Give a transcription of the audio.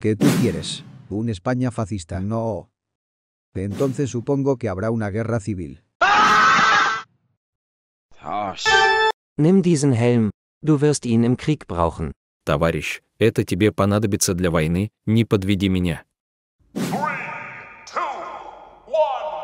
¿Qué tú quieres? ¿Un España fascista? No. Entonces supongo que habrá una guerra civil. Nimm diesen Helm. Du wirst ihn im Krieg brauchen. Товарищ, это тебе понадобится для войны, не подведи меня. Three, two, one.